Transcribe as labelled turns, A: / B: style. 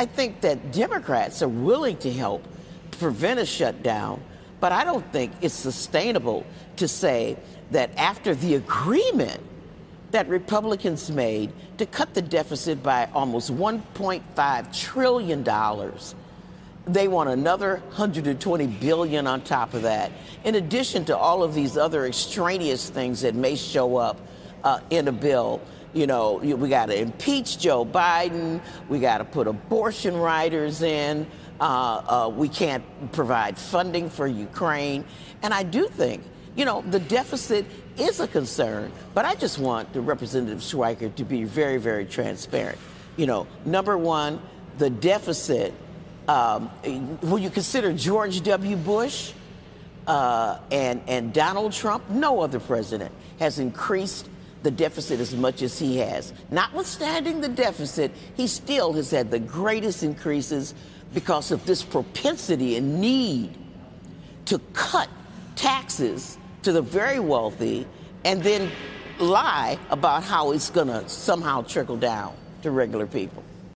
A: I think that Democrats are willing to help prevent a shutdown, but I don't think it's sustainable to say that after the agreement that Republicans made to cut the deficit by almost $1.5 trillion, they want another 120 billion on top of that, in addition to all of these other extraneous things that may show up uh, in a bill. You know, we got to impeach Joe Biden. We got to put abortion riders in. Uh, uh, we can't provide funding for Ukraine. And I do think, you know, the deficit is a concern, but I just want the Representative Schweikert to be very, very transparent. You know, number one, the deficit, um, when you consider George W. Bush uh, and, and Donald Trump, no other president has increased the deficit as much as he has. Notwithstanding the deficit, he still has had the greatest increases because of this propensity and need to cut taxes to the very wealthy and then lie about how it's going to somehow trickle down to regular people.